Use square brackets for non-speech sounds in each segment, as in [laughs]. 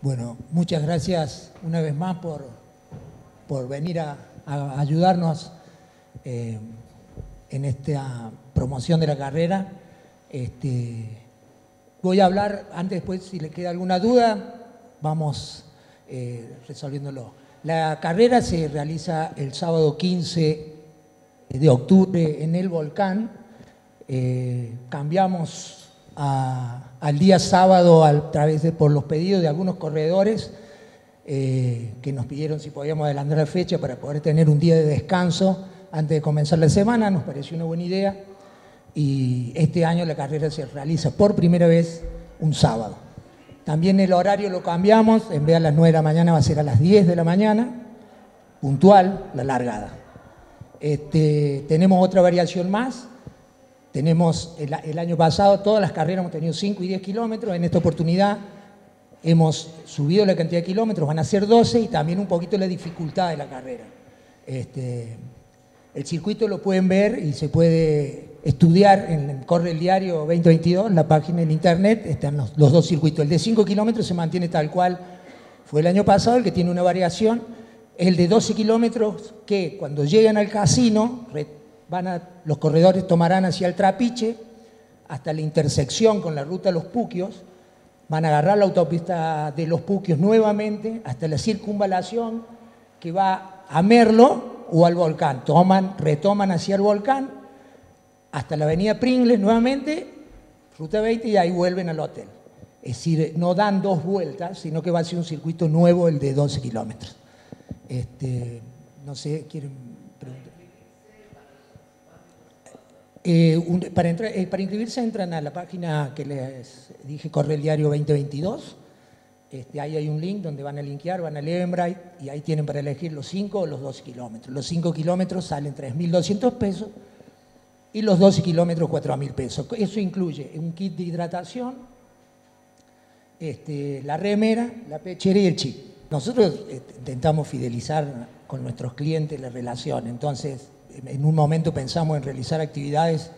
Bueno, muchas gracias una vez más por, por venir a, ayudarnos eh, en esta promoción de la carrera. Este, voy a hablar, antes después si le queda alguna duda, vamos eh, resolviéndolo. La carrera se realiza el sábado 15 de octubre en el volcán. Eh, cambiamos al día sábado a través de por los pedidos de algunos corredores eh, que nos pidieron si podíamos adelantar la fecha para poder tener un día de descanso antes de comenzar la semana. Nos pareció una buena idea y este año la carrera se realiza por primera vez un sábado. También el horario lo cambiamos, en vez de a las 9 de la mañana va a ser a las 10 de la mañana, puntual, la largada. Este, tenemos otra variación más, tenemos el, año pasado todas las carreras hemos tenido 5 y 10 kilómetros, en esta oportunidad hemos subido la cantidad de kilómetros, van a ser 12 y también un poquito la dificultad de la carrera. Este, el circuito lo pueden ver y se puede estudiar en Corre el Diario 2022, en la página en internet, están los, dos circuitos. El de 5 kilómetros se mantiene tal cual fue el año pasado, el que tiene una variación. El de 12 kilómetros que cuando llegan al casino, van a, los corredores tomarán hacia el trapiche hasta la intersección con la ruta los Puquios, van a agarrar la autopista de los Puquios nuevamente hasta la circunvalación que va a Merlo o al volcán. Toman, retoman hacia el volcán hasta la avenida Pringles nuevamente, ruta 20 y ahí vuelven al hotel. Es decir, no dan dos vueltas, sino que va a ser un circuito nuevo, el de 12 kilómetros. Este, no sé, ¿quieren preguntar? Eh, para, eh, para, inscribirse entran a la página que les dije, Corre el Diario 2022. Este, ahí hay un link donde van a linkear, van a Eventbrite y ahí tienen para elegir los 5 o los 12 kilómetros. Los 5 kilómetros salen 3.200 pesos y los 12 kilómetros 4 mil pesos. Eso incluye un kit de hidratación, este, la remera, la pechera y el chip. Nosotros este, intentamos fidelizar con nuestros clientes la relación, entonces en un momento pensamos en realizar actividades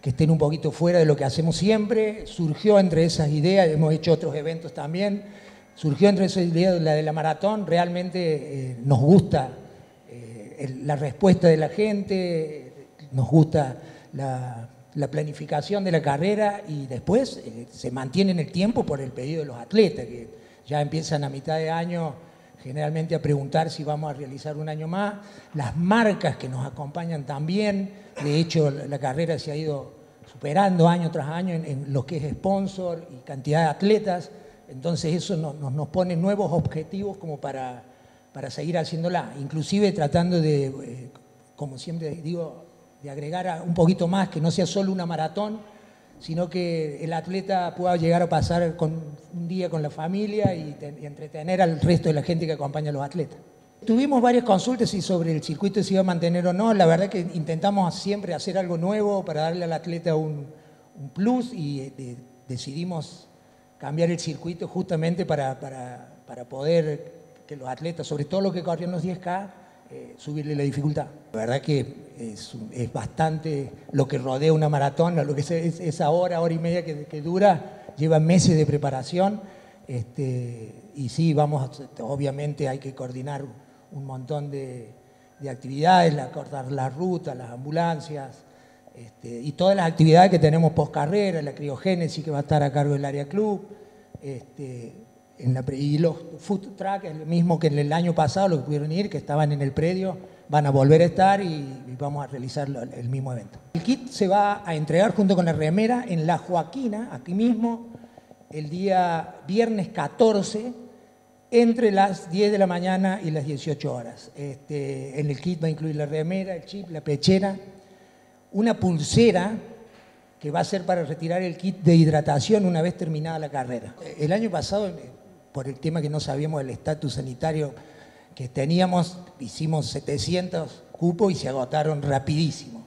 que estén un poquito fuera de lo que hacemos siempre, surgió entre esas ideas, hemos hecho otros eventos también, surgió entre esas ideas la de la maratón, realmente eh, nos gusta eh, la respuesta de la gente, nos gusta la, planificación de la carrera y después eh, se mantiene en el tiempo por el pedido de los atletas, que ya empiezan a mitad de año generalmente a preguntar si vamos a realizar un año más. Las marcas que nos acompañan también, de hecho la carrera se ha ido superando año tras año en, lo que es sponsor y cantidad de atletas, entonces eso nos, pone nuevos objetivos como para, para seguir haciéndola, inclusive tratando de, eh, como siempre digo, de agregar un poquito más, que no sea solo una maratón, sino que el atleta pueda llegar a pasar un día con la familia y, entretener al resto de la gente que acompaña a los atletas. Tuvimos varias consultas y sobre el circuito se iba a mantener o no. La verdad que intentamos siempre hacer algo nuevo para darle al atleta un, plus y eh, decidimos cambiar el circuito justamente para, para, para poder que los atletas, sobre todo los que corrían los 10K, eh, subirle la dificultad. La verdad que es, bastante lo que rodea una maratón, lo que es esa hora, hora y media que, dura, lleva meses de preparación. Este, y sí, vamos, obviamente hay que coordinar un montón de, actividades, la, cortar la ruta, las ambulancias, este, y todas las actividades que tenemos post carrera, la criogénesis que va a estar a cargo del área club, este, y los food truck, el mismo que en el año pasado, los que pudieron ir, que estaban en el predio, van a volver a estar y, vamos a realizar el mismo evento. El kit se va a entregar junto con la remera en La Joaquina, aquí mismo, el día viernes 14, entre las 10 de la mañana y las 18 horas. Este, en el kit va a incluir la remera, el chip, la pechera, una pulsera que va a ser para retirar el kit de hidratación una vez terminada la carrera. El año pasado por el tema que no sabíamos del estatus sanitario que teníamos, hicimos 700 cupos y se agotaron rapidísimo.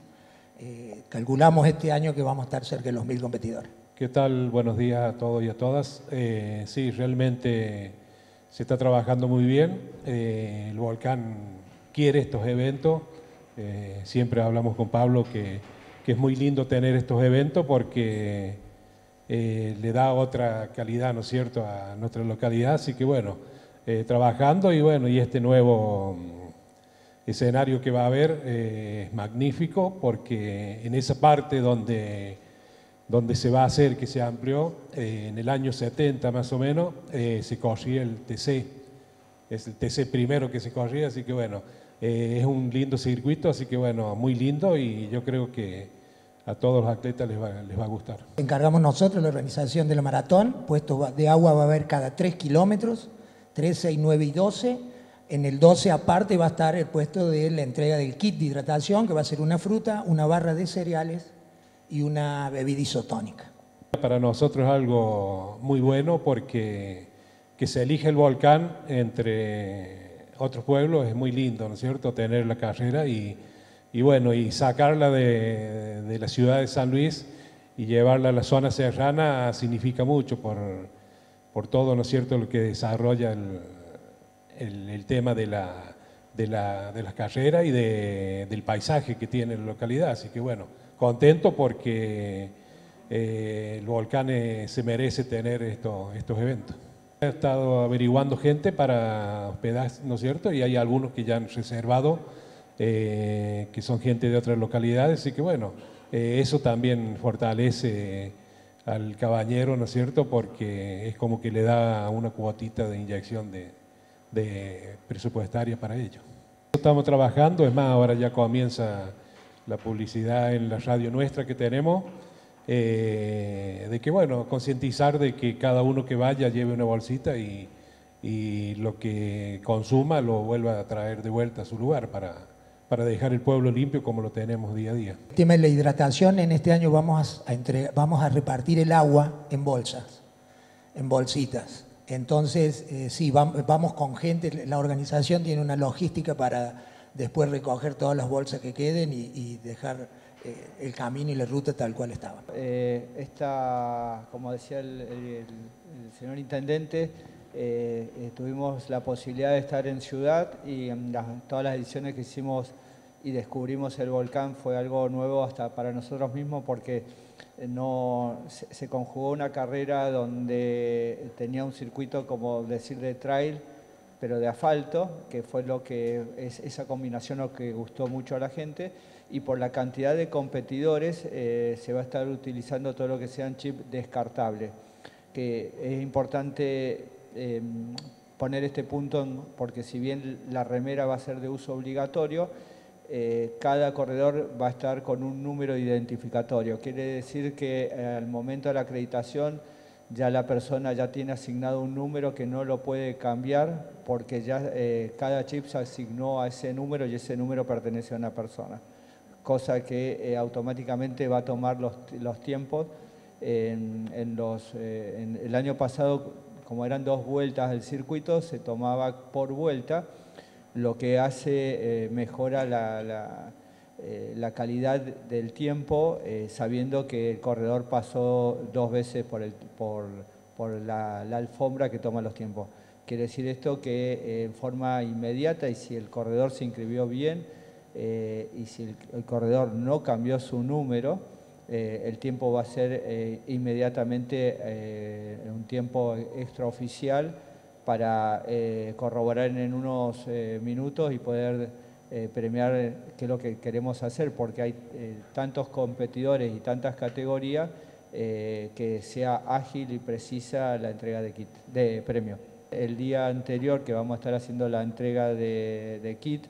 Eh, calculamos este año que vamos a estar cerca de los mil competidores. ¿Qué tal? Buenos días a todos y a todas. Eh, sí, realmente se está trabajando muy bien. Eh, el volcán quiere estos eventos. siempre hablamos con Pablo que, que, es muy lindo tener estos eventos porque eh, le da otra calidad, ¿no es cierto?, a nuestra localidad. Así que bueno, eh, trabajando y bueno, y este nuevo mm, escenario que va a haber eh, es magnífico porque en esa parte donde, donde se va a hacer, que se amplió, en el año 70 más o menos, se corría el TC. Es el TC primero que se corría, así que bueno, es un lindo circuito, así que bueno, muy lindo y yo creo que a todos los atletas les va, les va a gustar. Encargamos nosotros la organización de la maratón, puesto de agua va a haber cada 3 kilómetros, 3, 6, 9 y 12. En el 12 aparte va a estar el puesto de la entrega del kit de hidratación, que va a ser una fruta, una barra de cereales y una bebida isotónica. Para nosotros es algo muy bueno porque que se elige el volcán entre otros pueblos es muy lindo, ¿no es cierto? Tener la carrera y y bueno, y sacarla de, la ciudad de San Luis y llevarla a la zona serrana significa mucho por, por todo, ¿no es cierto?, lo que desarrolla el, tema de la, de la, de carrera y del paisaje que tiene la localidad. Así que bueno, contento porque eh, el volcán eh, se merece tener estos, estos eventos. He estado averiguando gente para hospedar, ¿no es cierto? Y hay algunos que ya han reservado eh, que son gente de otras localidades, y que bueno, eh, eso también fortalece al cabañero, ¿no es cierto?, porque es como que le da una cuotita de inyección de, presupuestaria para ello. Estamos trabajando, es más, ahora ya comienza la publicidad en la radio nuestra que tenemos, eh, de que, bueno, concientizar de que cada uno que vaya lleve una bolsita y, y lo que consuma lo vuelva a traer de vuelta a su lugar para, para dejar el pueblo limpio como lo tenemos día a día. El tema de la hidratación, en este año vamos a, vamos a repartir el agua en bolsas, en bolsitas. Entonces, eh, sí, vamos, con gente, la organización tiene una logística para después recoger todas las bolsas que queden y, dejar eh, el camino y la ruta tal cual estaba. Eh, esta, como decía el señor intendente, eh, tuvimos la posibilidad de estar en ciudad y en todas las ediciones que hicimos y descubrimos el volcán fue algo nuevo hasta para nosotros mismos porque eh, no, se, conjugó una carrera donde tenía un circuito, como decir, de trail, pero de asfalto, que fue lo que es esa combinación lo que gustó mucho a la gente, y por la cantidad de competidores eh, se va a estar utilizando todo lo que sean chips descartables, que es importante Em, poner este punto porque si bien la remera va a ser de uso obligatorio, eh, cada corredor va a estar con un número identificatorio. Quiere decir que eh, al momento de la acreditación ya la persona ya tiene asignado un número que no lo puede cambiar porque ya eh, cada chip se asignó a ese número y ese número pertenece a una persona. Cosa que automáticamente va a tomar los, tiempos. En, los, el año pasado como eran dos vueltas del circuito, se tomaba por vuelta, lo que hace, eh, mejora la, eh, la, calidad del tiempo, eh, sabiendo que el corredor pasó dos veces por la, alfombra que toma los tiempos. Quiere decir esto que en forma inmediata y si el corredor se inscribió bien y si el corredor no cambió su número, eh, el tiempo va a ser eh, inmediatamente eh, un tiempo extraoficial para corroborar en unos minutos y poder premiar qué es lo que queremos hacer, porque hay tantos competidores y tantas categorías que sea ágil y precisa la entrega de kit, de premio. El día anterior que vamos a estar haciendo la entrega de, kit,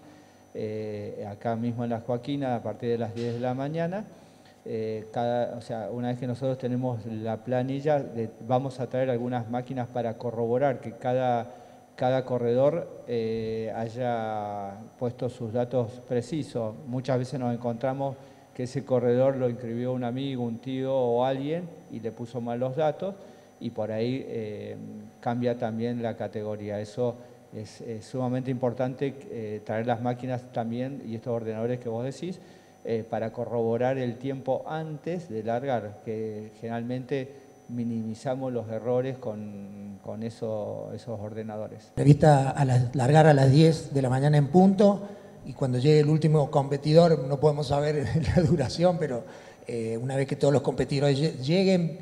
acá mismo en la Joaquina a partir de las 10 de la mañana, eh, una vez que nosotros tenemos la planilla, vamos a traer algunas máquinas para corroborar que cada, cada corredor eh, haya puesto sus datos precisos. Muchas veces nos encontramos que ese corredor lo inscribió un amigo, un tío o alguien y le puso mal los datos y por ahí eh, cambia también la categoría. Eso es, es sumamente importante traer las máquinas también y estos ordenadores que vos decís eh, para corroborar el tiempo antes de largar, que generalmente minimizamos los errores con, con eso, esos ordenadores. Prevista a largar a las 10 de la mañana en punto y cuando llegue el último competidor, no podemos saber [laughs] la duración, pero eh, una vez que todos los competidores lleguen,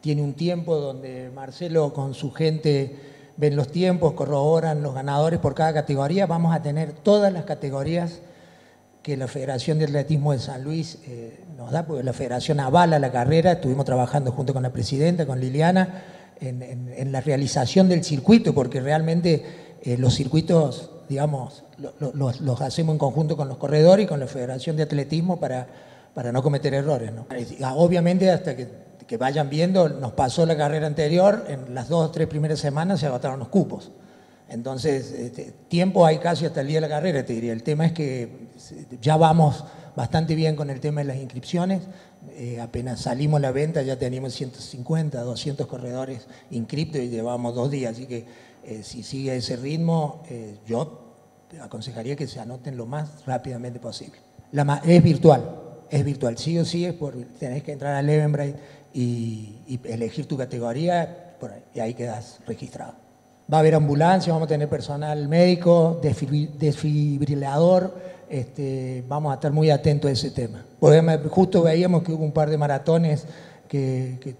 tiene un tiempo donde Marcelo con su gente ven los tiempos, corroboran los ganadores por cada categoría. Vamos a tener todas las categorías que la Federación de Atletismo de San Luis eh, nos da, porque la Federación avala la carrera. Estuvimos trabajando junto con la presidenta, con Liliana, en, la realización del circuito, porque realmente eh, los circuitos, digamos, los hacemos en conjunto con los corredores y con la Federación de Atletismo para, para no cometer errores. Obviamente, hasta que que vayan viendo, nos pasó la carrera anterior, en las dos o tres primeras semanas se agotaron los cupos. Entonces, este, tiempo hay casi hasta el día de la carrera, te diría. El tema es que ya vamos bastante bien con el tema de las inscripciones. Eh, apenas salimos a la venta ya teníamos 150, 200 corredores inscriptos y llevamos dos días. Así que eh, si sigue ese ritmo, eh, yo aconsejaría que se anoten lo más rápidamente posible. Es virtual, es virtual. Sí o sí es por, tenés que entrar al Eventbrite y, elegir tu categoría y ahí quedas registrado. Va a haber ambulancia, vamos a tener personal médico, desfibrilador, este, vamos a estar muy atentos a ese tema. justo veíamos que hubo un par de maratones que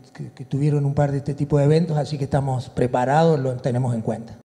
tuvieron un par de este tipo de eventos, así que estamos preparados, lo tenemos en cuenta.